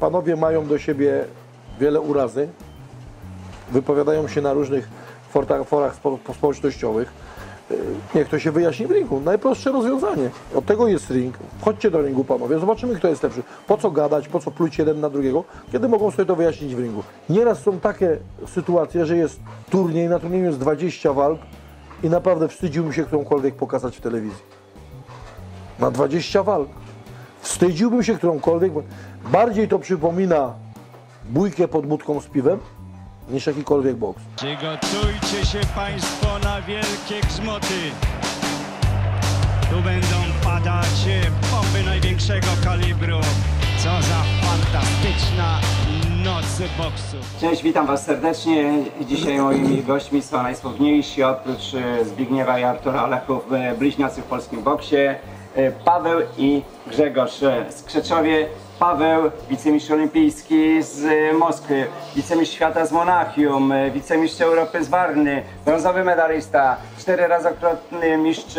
Panowie mają do siebie wiele urazy, wypowiadają się na różnych fortach, forach spo, społecznościowych. Yy, Niech to się wyjaśni w ringu. Najprostsze rozwiązanie. Od tego jest ring. Chodźcie do ringu, panowie. Zobaczymy, kto jest lepszy. Po co gadać, po co pluć jeden na drugiego, kiedy mogą sobie to wyjaśnić w ringu. Nieraz są takie sytuacje, że jest turniej, na turnieju jest 20 walk i naprawdę wstydziłbym się którąkolwiek pokazać w telewizji. Na 20 walk. Wstydziłbym się którąkolwiek. bo Bardziej to przypomina bójkę pod budką z piwem niż jakikolwiek boks. Przygotujcie się Państwo na wielkie grzmoty. Tu będą padać bomby największego kalibru. Co za fantastyczna noc boksu. Cześć, witam Was serdecznie. Dzisiaj moimi gośćmi są najsłowniejsi oprócz Zbigniewa i Artura Olechów e, bliźniacy w polskim boksie. E, Paweł i Grzegorz e, z Krzeczowie. Paweł, wicemistrz olimpijski z e, Moskwy, wicemistrz świata z Monachium, wicemistrz Europy z Warny, brązowy medalista, czteryrazokrotny mistrz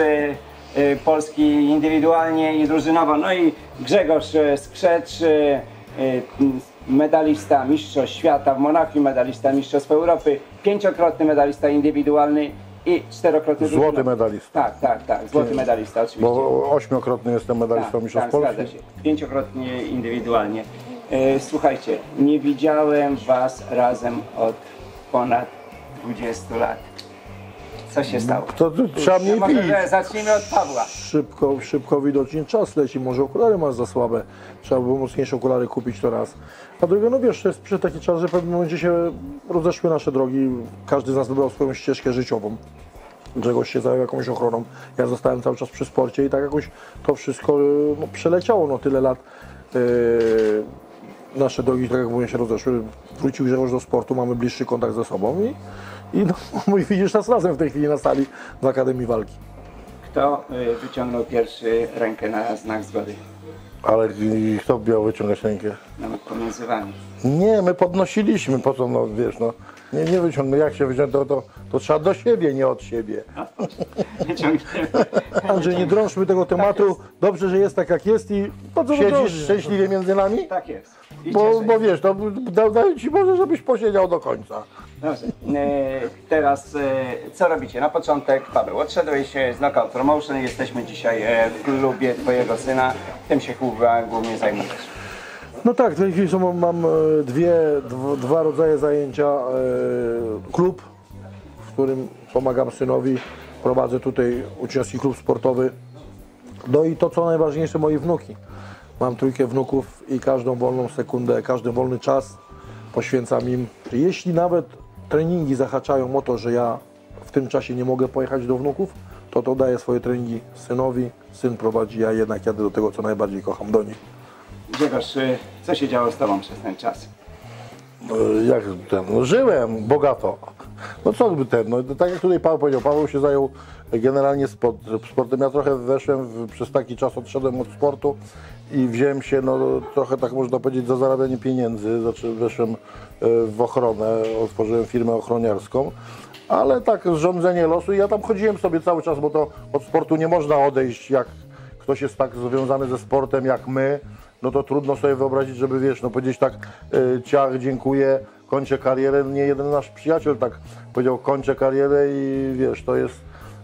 Polski indywidualnie i drużynowo. No i Grzegorz z medalista Mistrzostw Świata w Monachium, medalista Mistrzostw Europy, pięciokrotny medalista indywidualny i czterokrotny Złoty medalista. Tak, tak, tak, złoty medalista oczywiście. Bo ośmiokrotny jestem medalistą tak, Mistrzostw tak, Polski. zgadza się. Pięciokrotnie indywidualnie. E, słuchajcie, nie widziałem Was razem od ponad 20 lat. Co się stało? To, to trzeba mniej Może pić. że zacznijmy od Pawła. Szybko, szybko widocznie czas leci. Może okulary masz za słabe. Trzeba było mocniejsze okulary kupić to raz. A drugie, no wiesz, to jest przy taki czas, że w pewnym momencie się rozeszły nasze drogi. Każdy z nas wybrał swoją ścieżkę życiową. Grzegorz się zajął jakąś ochroną. Ja zostałem cały czas przy sporcie i tak jakoś to wszystko y, no, przeleciało no tyle lat. Yy, nasze drogi, tak jak mówię, się rozeszły. Wrócił Grzegorz do sportu, mamy bliższy kontakt ze sobą i, i no, i widzisz nas razem w tej chwili na sali w Akademii Walki. Kto y, wyciągnął pierwszy rękę na znak zgody? Ale kto miał wyciągać rękę? Nawet pomiędzy wami. Nie, my podnosiliśmy, po co, no wiesz, no. Nie, nie wyciągnę, jak się wyciągnie, to, to, to trzeba do siebie, nie od siebie. Wyciągniemy. Andrzej, nie drążmy tego tematu, dobrze, że jest tak jak jest i co Siedzisz szczęśliwie między nami? Tak jest. I Bo, bo wiesz, to da, daję Ci Boże, żebyś posiedział do końca. Dobrze. E, teraz e, co robicie? Na początek Paweł, odszedłeś e, z Knockout Promotion. Jesteśmy dzisiaj e, w klubie twojego syna. Tym się chyba głównie zajmujesz. No tak, w tej chwili mam dwie, dwa, rodzaje zajęcia. Klub, w którym pomagam synowi, prowadzę tutaj uczniowski klub sportowy. No i to, co najważniejsze, moi wnuki. Mam trójkę wnuków i każdą wolną sekundę, każdy wolny czas poświęcam im. Jeśli nawet treningi zahaczają o to, że ja w tym czasie nie mogę pojechać do wnuków, to to daję swoje treningi synowi, syn prowadzi, ja jednak jadę do tego, co najbardziej kocham, do nich. Grzegorz, e, co się działo z tobą przez ten czas? E, jak ten, no żyłem bogato. No co by ten, no tak jak tutaj Paweł powiedział, Paweł się zajął generalnie sport, sportem. Ja trochę weszłem, w, przez taki czas odszedłem od sportu i wziąłem się, no trochę tak można powiedzieć, za zarabianie pieniędzy. Znaczy weszłem e, w ochronę, otworzyłem firmę ochroniarską. Ale tak, rządzenie losu i ja tam chodziłem sobie cały czas, bo to od sportu nie można odejść, jak ktoś jest tak związany ze sportem jak my, no to trudno sobie wyobrazić, żeby wiesz, no powiedzieć tak, y, ciach, dziękuję, kończę karierę. Nie jeden nasz przyjaciel tak powiedział, kończę karierę i wiesz, to jest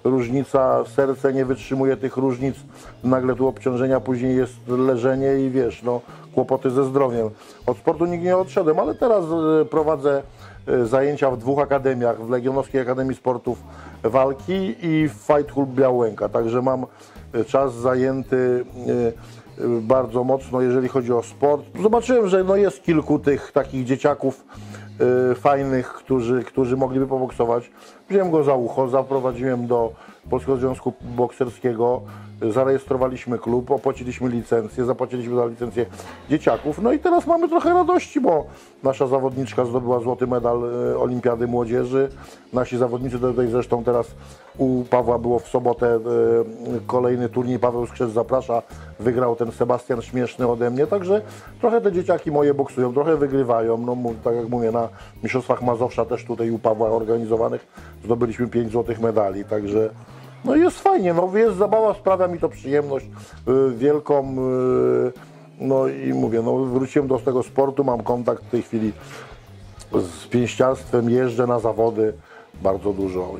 różnica, serce nie wytrzymuje tych różnic, nagle tu obciążenia, później jest leżenie i wiesz, no kłopoty ze zdrowiem. Od sportu nigdy nie odszedłem, ale teraz y, prowadzę y, zajęcia w dwóch akademiach, w Legionowskiej Akademii Sportów Walki i w Fight Club Białęka, także mam y, czas zajęty bardzo mocno, jeżeli chodzi o sport. Zobaczyłem, że no jest kilku tych takich dzieciaków fajnych, którzy, którzy mogliby poboksować. Wziąłem go za ucho, zaprowadziłem do Polskiego Związku Bokserskiego, y, zarejestrowaliśmy klub, opłaciliśmy licencję, zapłaciliśmy za licencję dzieciaków. No i teraz mamy trochę radości, bo nasza zawodniczka zdobyła złoty medal y, Olimpiady Młodzieży. Nasi zawodnicy, tutaj zresztą teraz u Pawła było w sobotę y, kolejny turniej, Paweł Skrzec zaprasza, wygrał ten Sebastian Śmieszny ode mnie, także trochę te dzieciaki moje boksują, trochę wygrywają, no tak jak mówię, na Mistrzostwach Mazowsza też tutaj u Pawła organizowanych zdobyliśmy 5 złotych medali, także no jest fajnie, no jest zabawa, sprawia mi to przyjemność y, wielką, y, No i mówię, no wróciłem do tego sportu, mam kontakt w tej chwili z pięściarstwem, jeżdżę na zawody bardzo dużo.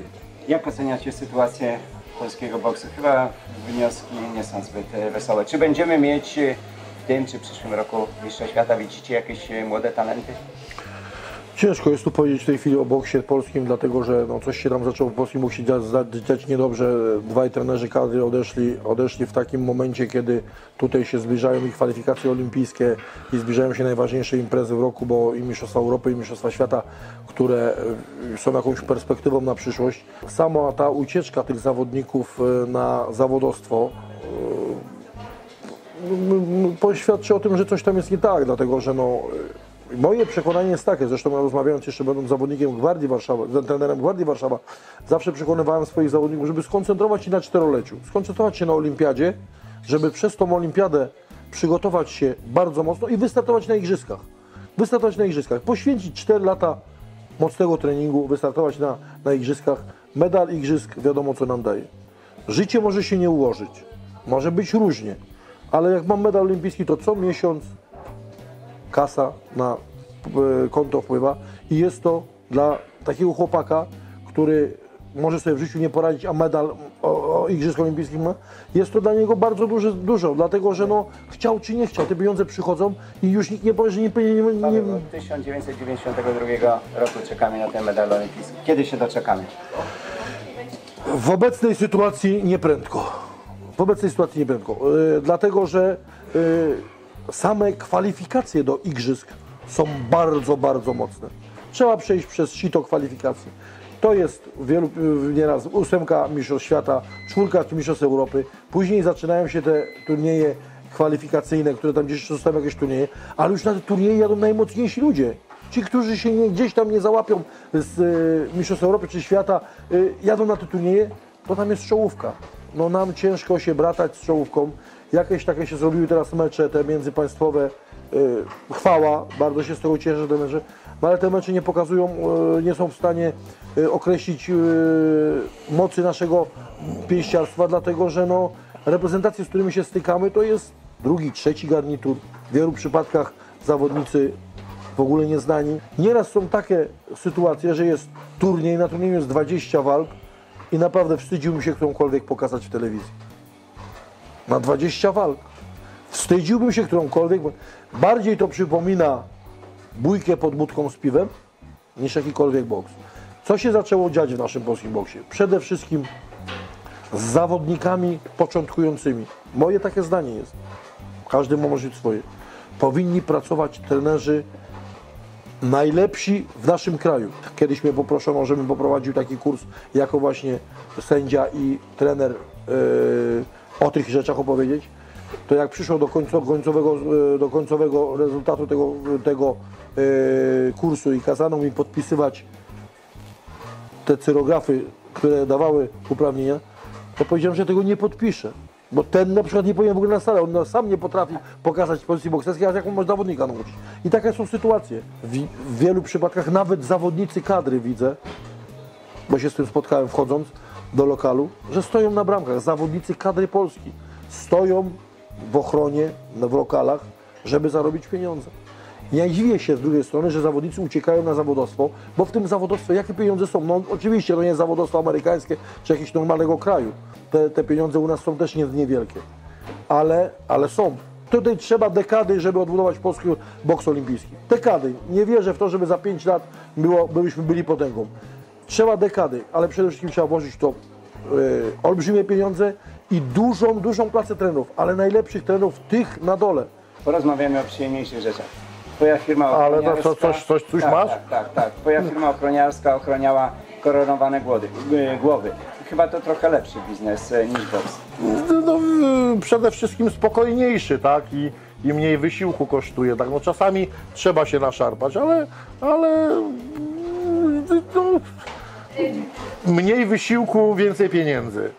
Jak oceniacie sytuację polskiego boksu? Chyba wnioski nie są zbyt e, wesołe. Czy będziemy mieć e, w tym czy przyszłym roku Mistrza Świata? Widzicie jakieś e, młode talenty? Ciężko jest tu powiedzieć w tej chwili o boksie polskim, dlatego że no, coś się tam zaczęło w polskim boksie dziać, dziać niedobrze. Dwaj trenerzy kadry odeszli, odeszli w takim momencie, kiedy tutaj się zbliżają i kwalifikacje olimpijskie i zbliżają się najważniejsze imprezy w roku, bo i Mistrzostwa Europy, i Mistrzostwa Świata, które y, są jakąś perspektywą na przyszłość. Sama ta ucieczka tych zawodników y, na zawodowstwo m- m- poświadczy o tym, że coś tam jest nie tak, dlatego że no, y, moje przekonanie jest takie, zresztą rozmawiając jeszcze będąc zawodnikiem Gwardii Warszawa, trenerem Gwardii Warszawa, zawsze przekonywałem swoich zawodników, żeby skoncentrować się na czteroleciu, skoncentrować się na olimpiadzie, żeby przez tą olimpiadę przygotować się bardzo mocno i wystartować na igrzyskach. Wystartować na igrzyskach, poświęcić 4 lata mocnego treningu, wystartować na, na igrzyskach. Medal igrzysk wiadomo co nam daje. Życie może się nie ułożyć, może być różnie, ale jak mam medal olimpijski, to co miesiąc kasa na e, konto wpływa i jest to dla takiego chłopaka, który może sobie w życiu nie poradzić, a medal o, o Igrzysk Olimpijskich ma, jest to dla niego bardzo duże, dużo, dlatego że no, chciał czy nie chciał, te pieniądze przychodzą i już nikt nie powie, że nie, nie, nie, Od 1992 roku czekamy na ten medal olimpijski. Kiedy się doczekamy? W obecnej sytuacji nieprędko. W obecnej sytuacji nieprędko. Yy, dlatego, że yy, same kwalifikacje do igrzysk są bardzo, bardzo mocne. Trzeba przejść przez sito kwalifikacji. To jest wielu, nieraz ósemka Mistrzostw Świata, czwórka Mistrzostw Europy. Później zaczynają się te turnieje kwalifikacyjne, które tam gdzieś zostają jakieś turnieje, ale już na te turnieje jadą najmocniejsi ludzie. Ci, którzy się nie, gdzieś tam nie załapią z y, Mistrzostw Europy czy świata, y, jadą na te turnieje, to tam jest czołówka. No nam ciężko się bratać z czołówką. Jakieś takie się zrobiły teraz mecze, te międzypaństwowe. Y, chwała, bardzo się z tego cieszę, te mecze, no ale te mecze nie pokazują, y, nie są w stanie y, określić mocy naszego pięściarstwa, dlatego że no, reprezentacje, z którymi się stykamy, to jest drugi, trzeci garnitur. W wielu przypadkach zawodnicy w ogóle nieznani. Nieraz są takie sytuacje, że jest turniej, na turnieju jest 20 walk i naprawdę wstydziłbym się którąkolwiek pokazać w telewizji. Na 20 walk. Wstydziłbym się którąkolwiek. Bardziej to przypomina bójkę pod budką z piwem niż jakikolwiek boks. Co się zaczęło dziać w naszym polskim boksie? Przede wszystkim z zawodnikami początkującymi. Moje takie zdanie jest. Każdy ma możliwe swoje. Powinni pracować trenerzy najlepsi w naszym kraju. Kiedyś mnie poproszono, żebym poprowadził taki kurs jako właśnie sędzia i trener yy, o tych rzeczach opowiedzieć. To jak przyszło do, końco, końcowego, yy, do końcowego rezultatu tego, tego yy, kursu i kazano mi podpisywać te cyrografy, które dawały uprawnienia, to powiedziałem, że tego nie podpiszę. Bo ten na przykład nie powinien w ogóle na salę, on sam nie potrafi pokazać pozycji bokserskiej, a jaką może zawodnika nauczyć. I takie są sytuacje. W, w wielu przypadkach nawet zawodnicy kadry widzę, bo się z tym spotkałem wchodząc do lokalu, że stoją na bramkach. Zawodnicy kadry Polski stoją w ochronie, w lokalach, żeby zarobić pieniądze. Ja dziwię się z drugiej strony, że zawodnicy uciekają na zawodowstwo, bo w tym zawodowstwie jakie pieniądze są? No oczywiście to nie jest zawodowstwo amerykańskie czy jakiegoś normalnego kraju. Te, te pieniądze u nas są też nie, niewielkie, ale, ale są. Tutaj trzeba dekady, żeby odbudować polski boks olimpijski. Dekady. Nie wierzę w to, żeby za 5 lat było, byśmy byli potęgą. Trzeba dekady, ale przede wszystkim trzeba włożyć to e, olbrzymie pieniądze i dużą, dużą klasę trenerów, ale najlepszych trenerów, tych na dole. Porozmawiamy o przyjemniejszych rzeczach. Twoja firma Ale to coś- coś- coś tak, masz? Tak, tak, tak. Twoja firma ochroniarska ochroniała koronowane głowy. y, głowy. Chyba to trochę lepszy biznes e, niż boks. no, y, przede wszystkim spokojniejszy, tak? I, I mniej wysiłku kosztuje, tak? No czasami trzeba się naszarpać, ale, ale y, no, mniej wysiłku, więcej pieniędzy.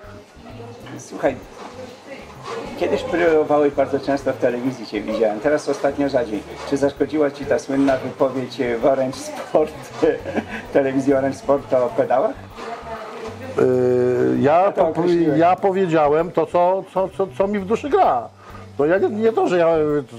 Słuchaj, kiedyś próbowałeś bardzo często w telewizji Cię widziałem, teraz ostatnio rzadziej. Czy zaszkodziła Ci ta słynna wypowiedź w Orange Sport, telewizji Orange Sport o pedałach? Y, Ja, to po, ja powiedziałem to, co, co, co, co mi w duszy gra. To ja nie, nie to, że ja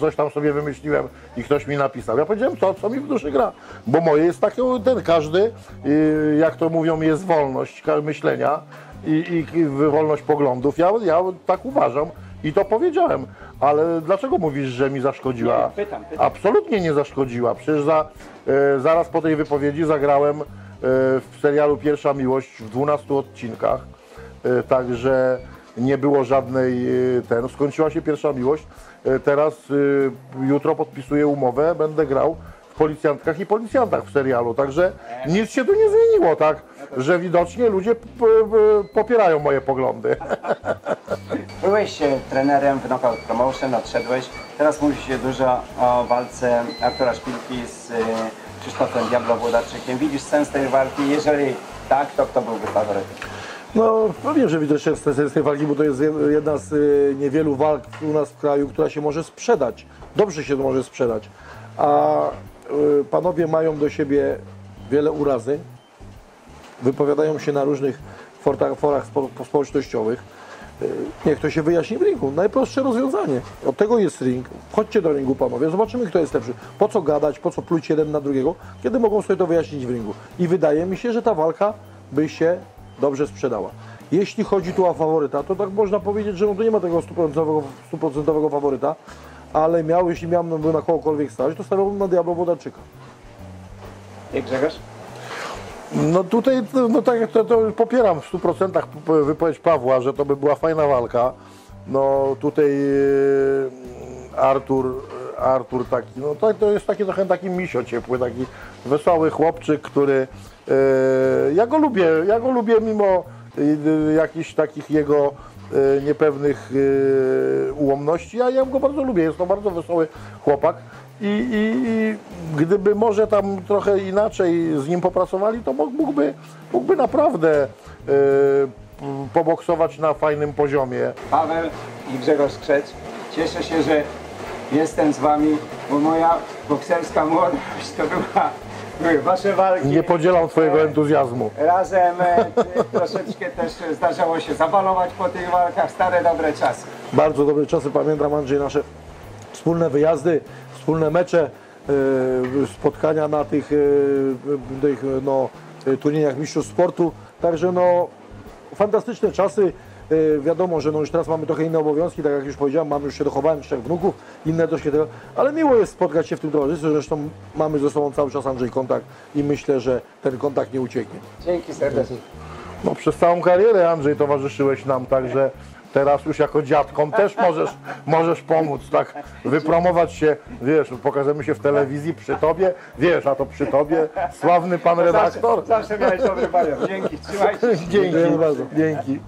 coś tam sobie wymyśliłem i ktoś mi napisał. Ja powiedziałem to, co mi w duszy gra. Bo moje jest takie, ten każdy, y, jak to mówią, jest wolność myślenia i, i, i wolność poglądów. Ja, ja tak uważam i to powiedziałem. Ale dlaczego mówisz, że mi zaszkodziła? Nie, pytam, pytam. Absolutnie nie zaszkodziła. Przecież za, e, zaraz po tej wypowiedzi zagrałem e, w serialu Pierwsza Miłość w 12 odcinkach. E, także nie było żadnej e, ten. Skończyła się pierwsza miłość. E, teraz e, jutro podpisuję umowę, będę grał w policjantkach i policjantach w serialu. Także nic się tu nie zmieniło, tak? Że widocznie ludzie popierają moje poglądy. Byłeś e, trenerem w Knockout Promotion, odszedłeś. Teraz mówi się dużo o walce Artura Szpilki z e, Krzysztofem Diablo Włodarczykiem. Widzisz sens tej walki? Jeżeli tak, to kto byłby faworytem? No, pewnie, że widzę sens tej walki, bo to jest jed- jedna z y, niewielu walk u nas w kraju, która się może sprzedać. Dobrze się może sprzedać. A panowie mają do siebie wiele urazy, wypowiadają się na różnych forach spo, społecznościowych. Niech to się wyjaśni w ringu. Najprostsze rozwiązanie. Od tego jest ring. Wchodźcie do ringu, panowie. Zobaczymy, kto jest lepszy. Po co gadać, po co pluć jeden na drugiego, kiedy mogą sobie to wyjaśnić w ringu. I wydaje mi się, że ta walka by się dobrze sprzedała. Jeśli chodzi tu o faworyta, to tak można powiedzieć, że no tu nie ma tego stuprocentowego, faworyta, ale miał, jeśli miałbym na kogokolwiek stać, to stawiałbym na Diablo Wodarczyka. I Grzegorz? No tutaj, no tak to, to popieram w 100% p- wypowiedź Pawła, że to by była fajna walka. No tutaj e, Artur, Artur taki, no to, to jest taki trochę taki misio ciepły, taki wesoły chłopczyk, który, e, ja go lubię, ja go lubię mimo e, jakichś takich jego niepewnych ułomności, a ja go bardzo lubię, jest to bardzo wesoły chłopak. I, i, I gdyby może tam trochę inaczej z nim popracowali, to mógł- mógłby, mógłby naprawdę p- poboksować na fajnym poziomie. Paweł i Grzegorz Krzeć. Cieszę się, że jestem z wami, bo moja bokserska młodość to była, były wasze walki. Nie podzielam Twojego entuzjazmu. Razem e, troszeczkę też zdarzało się zabalować po tych walkach, stare dobre czasy. Bardzo dobre czasy, pamiętam Andrzej, nasze wspólne wyjazdy, wspólne mecze, spotkania na tych, e, tych no, e, turniejach mistrzostw sportu. Także no, fantastyczne czasy. E, Wiadomo, że no już teraz mamy trochę inne obowiązki, tak jak już powiedziałem, mamy już się dochowałem trzech wnuków, inne troszkę tego, ale miło jest spotkać się w tym towarzystwie, zresztą mamy ze sobą cały czas Andrzej kontakt i myślę, że ten kontakt nie ucieknie. Dzięki serdecznie. No, przez całą karierę, Andrzej, towarzyszyłeś nam, także teraz już jako dziadkom też możesz, możesz pomóc, tak, wypromować się, wiesz, pokażemy się w telewizji przy Tobie, wiesz, a to przy Tobie sławny Pan redaktor. Zawsze miałeś dobry panią. Dzięki, trzymajcie się. Dzięki, dzięki.